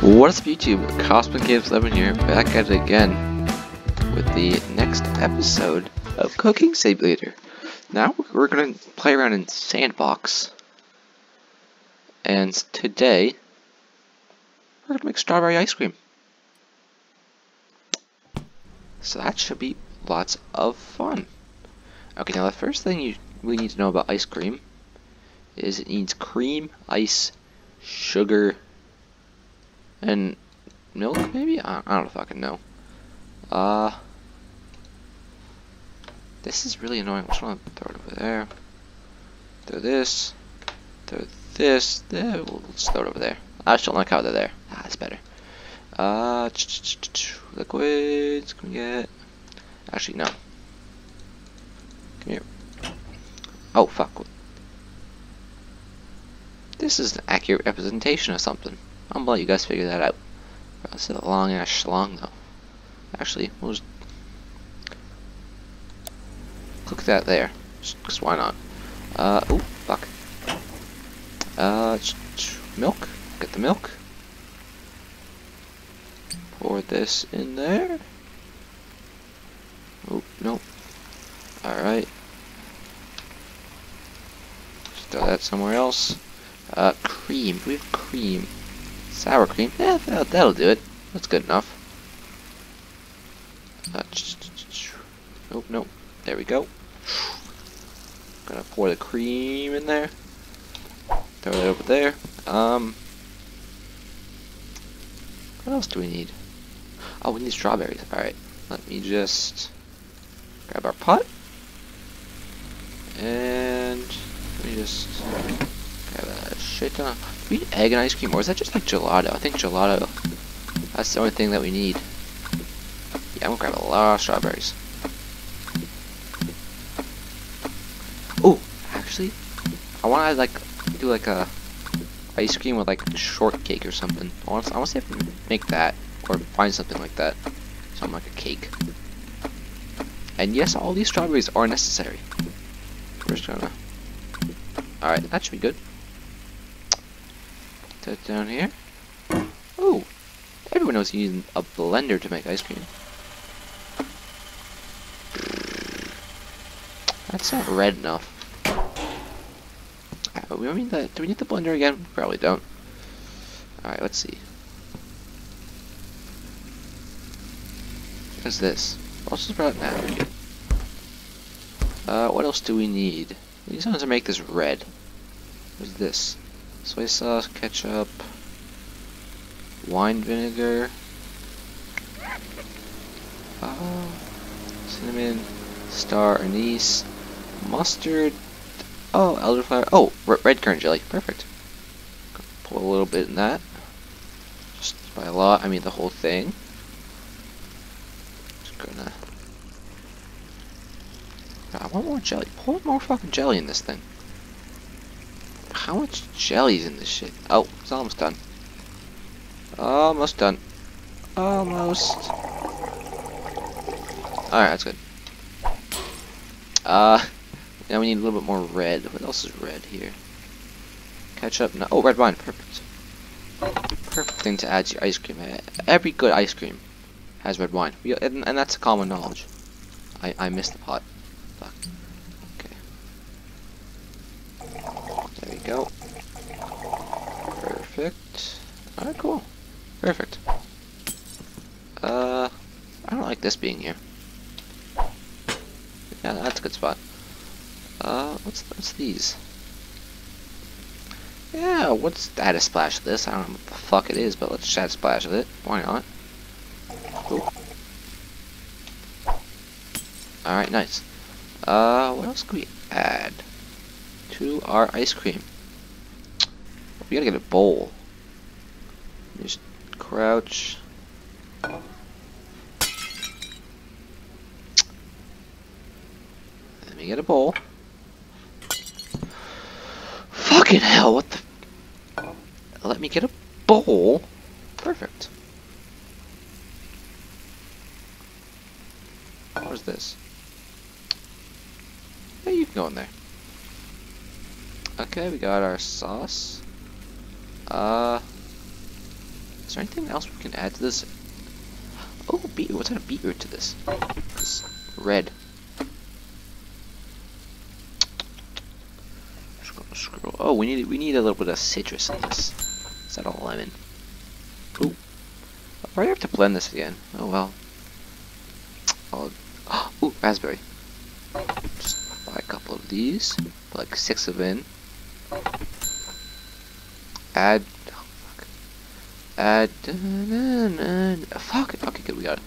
What's up YouTube? Costerman Games 11 here, back at it again with the next episode of Cooking Simulator. Now we're going to play around in Sandbox. And today, we're going to make strawberry ice cream. So that should be lots of fun. Okay, now the first thing you we need to know about ice cream is it needs cream, ice, sugar, and milk, maybe? I, I don't fucking know. Uh, this is really annoying. Which one? Throw it over there. Throw this. Throw this. There. We'll just throw it over there. I just don't like how they're there. Ah, that's better. Uh, liquids. Can we get? Actually, no. Come here. Oh, fuck. This is an accurate representation of something. I'm gonna let you guys figure that out. That's a long ass schlong though. Actually, we'll just click that there. Just why not? Uh, oh, fuck. Uh, milk. Get the milk. Pour this in there. Oh, nope. Alright. Throw that somewhere else. Uh, cream. We have cream. Sour cream. Yeah, that'll, that'll do it. That's good enough. Uh, nope, nope. There we go. Gonna pour the cream in there. Throw it over there. Um, what else do we need? Oh, we need strawberries. Alright, let me just grab our pot. And let me just shit ton we need egg and ice cream, or is that just like gelato? I think gelato, that's the only thing that we need. Yeah, I'm gonna grab a lot of strawberries. Oh, actually, I wanna like, do like a ice cream with like shortcake or something. I I wanna see if I can make that, or find something like that. Something like a cake. And yes, all these strawberries are necessary. We're just gonna... Alright, that should be good that down here. Oh, everyone knows you using a blender to make ice cream. That's not red enough. Uh, we need the, do we need the blender again? Probably don't. Alright, let's see. What's this? This about now? Uh, what else do we need? We need something to make this red. What's this? Soy sauce, ketchup, wine vinegar, uh, cinnamon, star anise, mustard, oh, elderflower, oh, red currant jelly, perfect. Put a little bit in that. Just by a lot, I mean the whole thing. Just gonna... I want more jelly. Pour more fucking jelly in this thing. How much jelly's in this shit? Oh, it's almost done. Almost done. Almost. Alright, that's good. Uh, now we need a little bit more red. What else is red here? Ketchup. No. Oh, red wine. Perfect. Perfect thing to add to your ice cream. Every good ice cream has red wine. And, and that's common knowledge. I, I missed the pot. Fuck. Go. Perfect. Alright, cool. Perfect. Uh, I don't like this being here. Yeah, that's a good spot. Uh, what's, what's these? Yeah, what's add a splash of this? I don't know what the fuck it is, but let's add a splash of it. Why not? Alright, nice. Uh, what else can we add to our ice cream? We gotta get a bowl. Just crouch. Let me get a bowl. Fucking hell, what the... Let me get a bowl. Perfect. What's this? Yeah, you can go in there. Okay, we got our sauce. Uh, Is there anything else we can add to this? Oh, beetroot. What's that a beetroot to this? It's red. Scroll, scroll. Oh, we need we need a little bit of citrus in this. Is that a lemon? Ooh. I'll probably have to blend this again. Oh well. Oh, ooh, raspberry. Just buy a couple of these. Put like six of in. Add. Oh, fuck. Add. Fuck. Okay, good. We got it.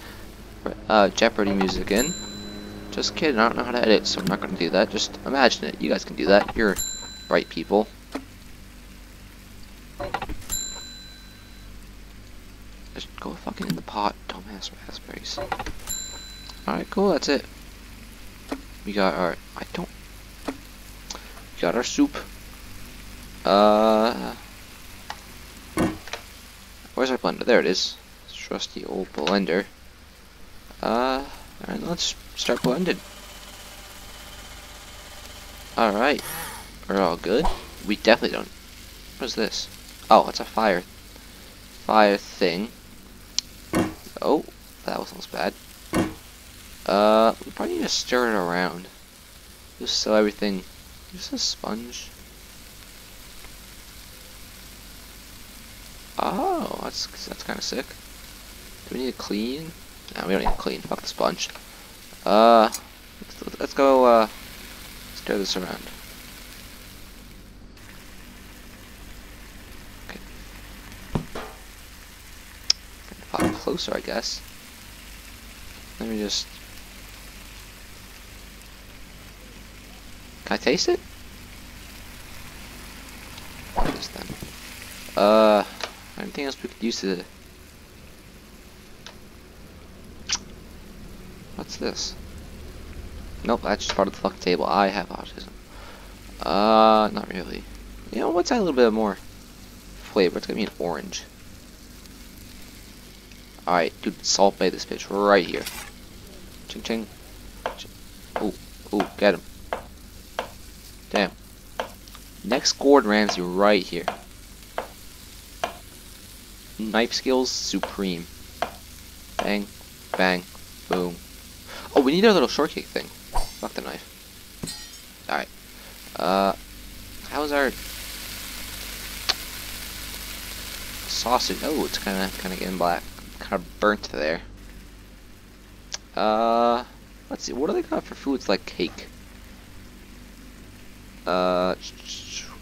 Uh, Jeopardy music in. Just kidding. I don't know how to edit, so I'm not gonna do that. Just imagine it. You guys can do that. You're bright people. Just go fucking in the pot, dumbass raspberries. Alright, cool, that's it. We got our I don't we got our soup. Uh Where's our blender? There it is. Trusty old blender. Uh alright, let's start blending. Alright. We're all good. We definitely don't what is this? Oh, it's a fire fire thing. Oh, that was almost bad. Uh, we probably need to stir it around. Just so everything... Just a sponge. Oh, that's that's kind of sick. Do we need to clean? No, we don't need to clean. Fuck the sponge. Uh, let's, let's go, uh, stir this around. Okay. Pop closer, I guess. Let me just Can I taste it? This then. Uh, anything else we could use to? What's this? Nope, that's just part of the fucking table. I have autism. Uh, not really. You know, what's a little bit more flavor? It's gonna be an orange. Alright, dude, Salt Bae this bitch right here. Ching ching. Ooh, ooh, get him. Damn. Next Gordon Ramsay right here. Knife skills supreme. Bang, bang, boom. Oh, we need our little shortcake thing. Fuck the knife. Alright. Uh, how's our sausage? Oh, it's kind of kind of getting black, kind of burnt there. Uh, let's see. What do they got for foods like cake? Uh,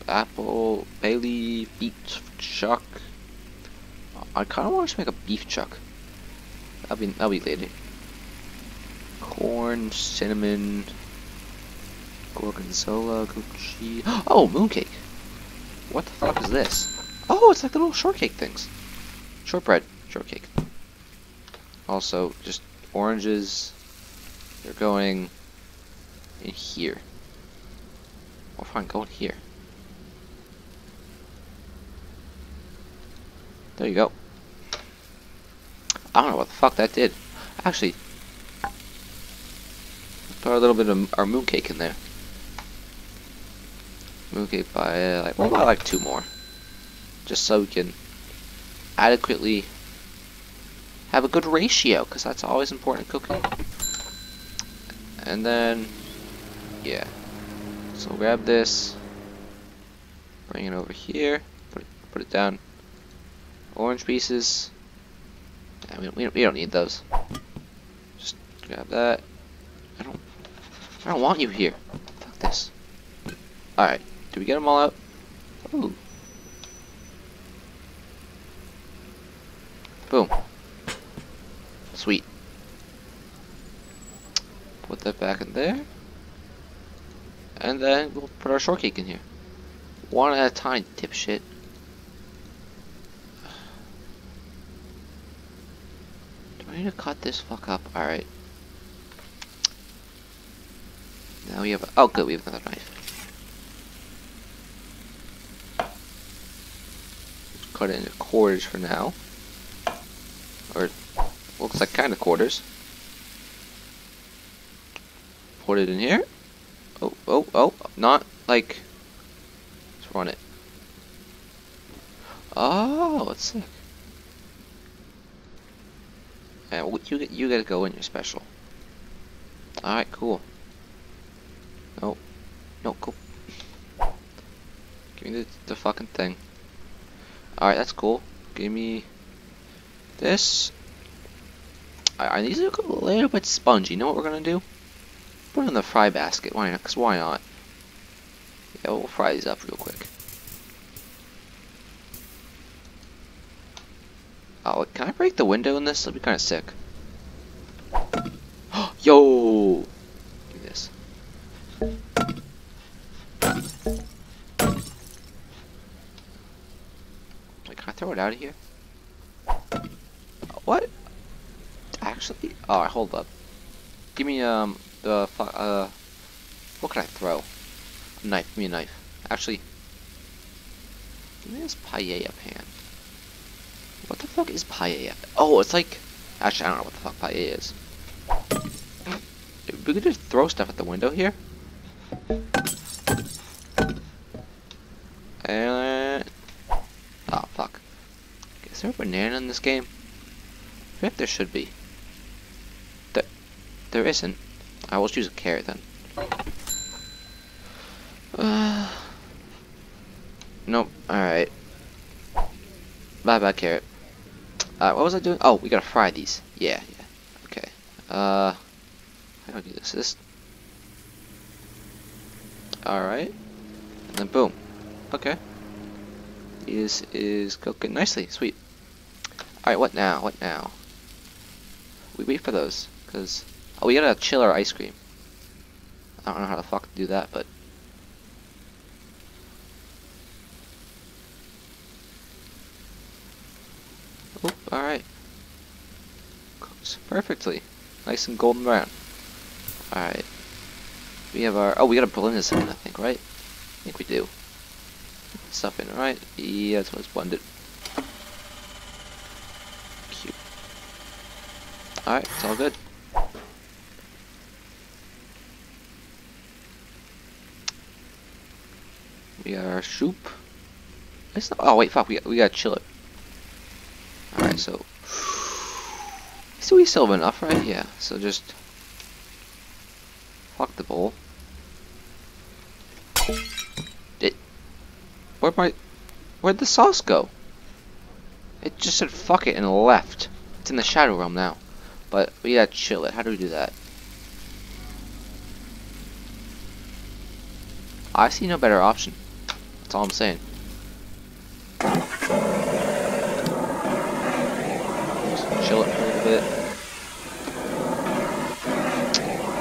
apple, Bailey, beef chuck. I kind of want to make a beef chuck. I'll be that'll be later. Corn, cinnamon, gorgonzola, cheese. Oh, mooncake. What the fuck is this? Oh, it's like the little shortcake things. Shortbread, shortcake. Also, just oranges. They're going in here. Or fine, go in here. There you go. I don't know what the fuck that did. Actually, put a little bit of our mooncake in there. Mooncake by uh, like, well, by like two more, just so we can adequately have a good ratio, because that's always important in cooking. And then, yeah. So grab this, bring it over here, put it, put it down. Orange pieces. Yeah, we, don't, we, don't, we don't need those. Just grab that. I don't. I don't want you here. Fuck this. All right. Do we get them all out? Ooh. Boom. Sweet. Put that back in there. And then we'll put our shortcake in here. One at a time, dipshit. Do I need to cut this fuck up? Alright. Now we have oh good, we have another knife. Cut it into quarters for now. Or looks like kind of quarters. Put it in here. Oh, oh, oh, not like, let's run it. Oh, it's sick. Uh, well, you get you gotta go in your special. All right, cool. No, no, go. Give me the the fucking thing. All right, that's cool. Give me this. I, I need to look a little bit spongy. You know what we're gonna do? Put it in the fry basket. Why not? Cause why not? Yeah, we'll fry these up real quick. Oh, can I break the window in this? That'd be kind of sick. Yo! This. Wait, can I throw it out of here? What? Actually? Alright, hold up. Give me, um, the, uh, what can I throw? A knife, give me a knife. Actually, give me this paella pan. What the fuck is paella? Oh, it's like, actually, I don't know what the fuck paella is. We could just throw stuff at the window here. And, oh fuck. Is there a banana in this game? I think there should be. There, there isn't. I will choose a carrot then. Uh, nope. Alright. Bye bye, carrot. Uh, what was I doing? Oh, we gotta fry these. Yeah, yeah. Okay. Uh, how do I do this? This. Alright. And then boom. Okay. This is cooking nicely. Sweet. Alright, what now? What now? We wait for those. Because. Oh, we gotta chill our ice cream. I don't know how the fuck to do that, but. Oop, alright. Cooks perfectly. Nice and golden brown. Alright. We have our. Oh, we gotta blend this in, I think, right? I think we do. Stuff in, right? Yeah, that's what's blended. Cute. Alright, it's all good. We got our soup. It's not, oh wait, fuck, we, we gotta chill it. Alright, so... So we still have enough, right? Yeah, so just... Fuck the bowl. It... Where'd my... Where'd the sauce go? It just said fuck it and left. It's in the shadow realm now. But we gotta chill it. How do we do that? I see no better option. That's all I'm saying. Just chill it for a little bit.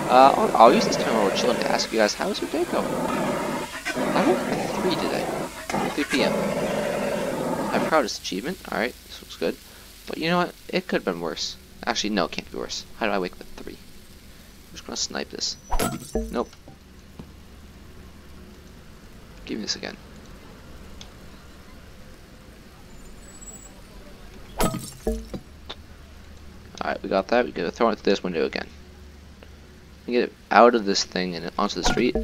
Uh, I'll, I'll use this time while we're chilling to ask you guys, how's your day going? I woke up at 3 today. 3 p.m. My proudest achievement. Alright, this looks good. But you know what? It could have been worse. Actually, no, it can't be worse. How do I wake up at 3? I'm just gonna snipe this. Nope. Give me this again. Alright, we got that. We gotta throw it through this window again. We get it out of this thing and onto the street.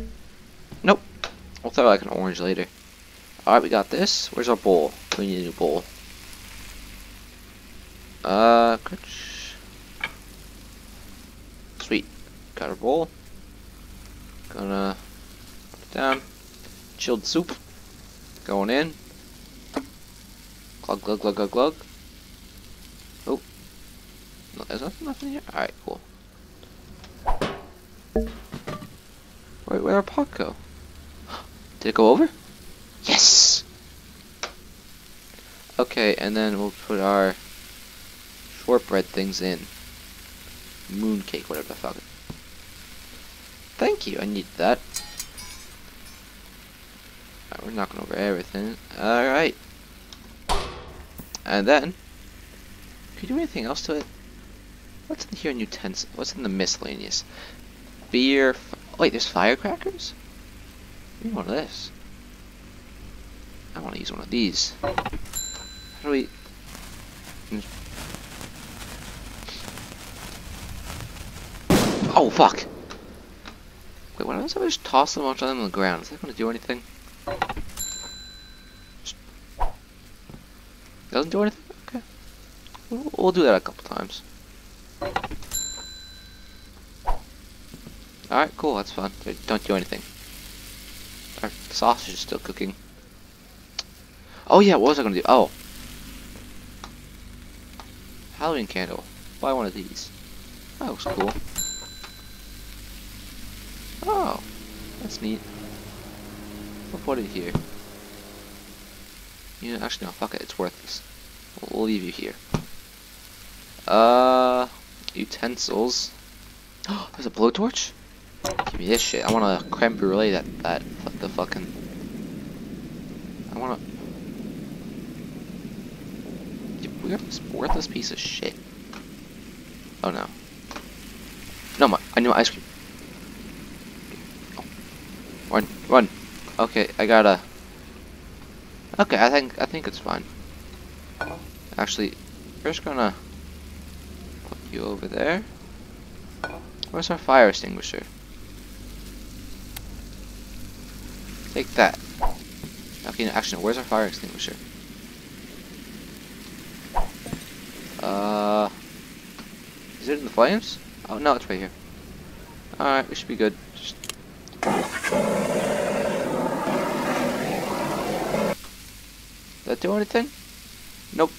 Nope. We'll throw like an orange later. Alright, we got this. Where's our bowl? We need a new bowl. Uh, sweet. Got our bowl. Gonna put it down. Chilled soup. Going in. Glug glug glug glug glug. Oh. No, there's nothing, nothing here? Alright, cool. Wait, where'd our pot go? Did it go over? Yes! Okay, and then we'll put our shortbread things in. Mooncake, whatever the fuck. Thank you, I need that. We're knocking over everything. Alright. And then, can you do anything else to it? What's in here in utensils? What's in the miscellaneous? Beer. Wait, there's firecrackers? I need one of this. I want to use one of these. How do we... Oh, fuck! Wait, happens if I just toss bunch of them on the ground? Is that going to do anything? Doesn't do anything? Okay. We'll, we'll do that a couple times. Alright, cool, that's fun. Don't do anything. Our sausage is still cooking. Oh yeah, what was I gonna do? Oh. Halloween candle. Buy one of these. That looks cool. Oh, that's neat. I'll put it here. You know, actually no, fuck it, it's worthless. We'll, we'll leave you here. Uh, utensils. Oh, there's a blowtorch? Give me this shit. I want a creme brulee that, that, the fucking... I want to... We're this worthless piece of shit. Oh no. No, my, I knew ice cream. Oh. Run, run. Okay, I gotta... Okay, I think, I think it's fine. Actually, we're just gonna put you over there. Where's our fire extinguisher? Take that. Okay, no, actually, where's our fire extinguisher? Uh, is it in the flames? Oh no, it's right here. Alright, we should be good. Just... That do anything? Nope.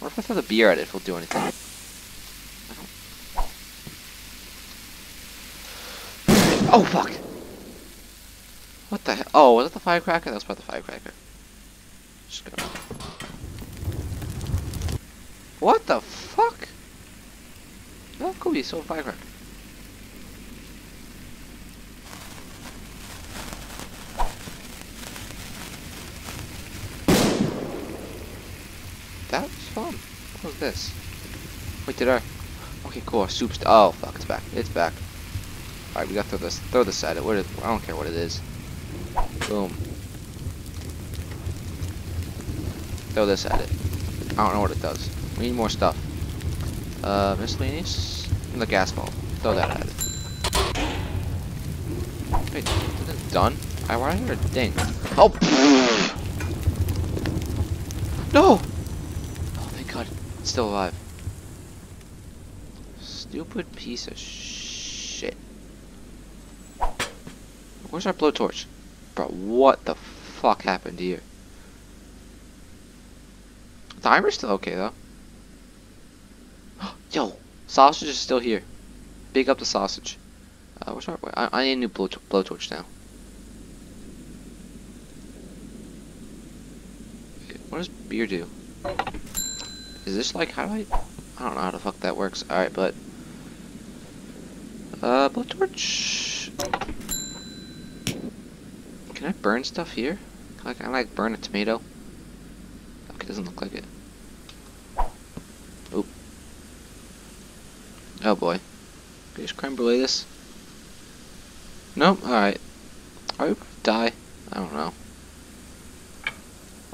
What if I throw the beer at it if it'll do anything? Oh fuck! What the hell? Oh, was that the firecracker? That was part of the firecracker. Just go. What the fuck? That could be so firecracker. That was fun. What was this? Wait, did I? Okay, cool. our Soup's. Oh fuck! It's back. It's back. All right, we gotta throw this. Throw this at it. What? Is, I don't care what it is. Boom. Throw this at it. I don't know what it does. We need more stuff. Uh, miscellaneous? The gas ball. Throw that at it. Wait, is it done? I why did a ding? Oh! No! Oh, thank God. It's still alive. Stupid piece of shit. Where's our blowtorch? Bro, what the fuck happened here? Timer's still okay though. Yo, sausage is still here. Big up the sausage. Uh, our, I, I need a new blow blowtorch now. What does beer do? Is this like how do I? I don't know how the fuck that works. All right, but uh, blowtorch. Can I burn stuff here? Like, I, like burn a tomato? Okay, doesn't look like it. Oop. Oh boy. Can just creme brulee this? Nope, alright. Are we die? I don't know.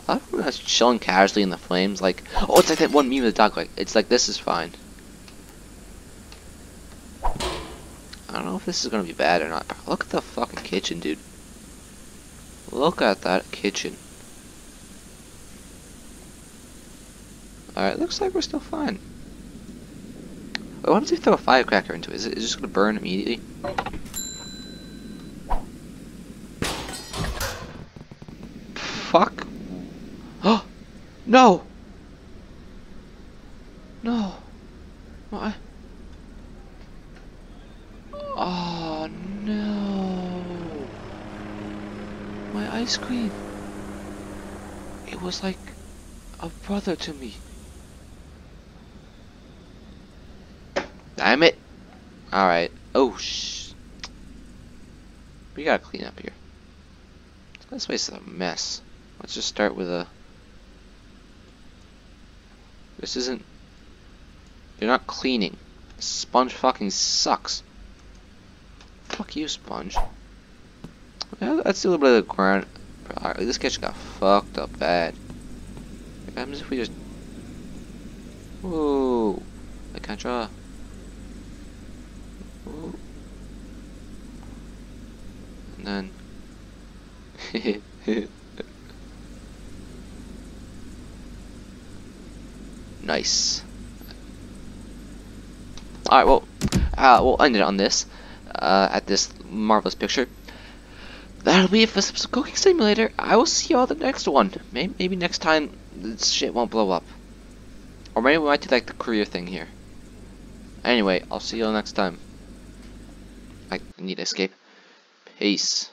I don't chilling casually in the flames, like, oh, it's like that one meme of the dog, like, it's like, this is fine. I don't know if this is gonna be bad or not. Look at the fucking kitchen, dude. Look at that kitchen. Alright, looks like we're still fine. Wait, what if we throw a firecracker into it? Is it just gonna burn immediately? Fuck. Oh! No! No! What? Oh no! My ice cream! It was like a brother to me. Damn it! Alright. Oh, sh. We gotta clean up here. This place is a mess. Let's just start with a... This isn't... You're not cleaning. Sponge fucking sucks. Fuck you, Sponge. Yeah, a little bit of the ground. This kitchen got fucked up bad. What happens if we just... Whoa. I can't draw. And then... nice. Alright, well, uh, we'll end it on this, uh, at this marvelous picture. That'll be it for some cooking simulator. I will see you all the next one. Maybe, maybe next time this shit won't blow up. Or maybe we might do like the career thing here. Anyway, I'll see you all next time. I need to escape. Peace.